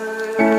Amen.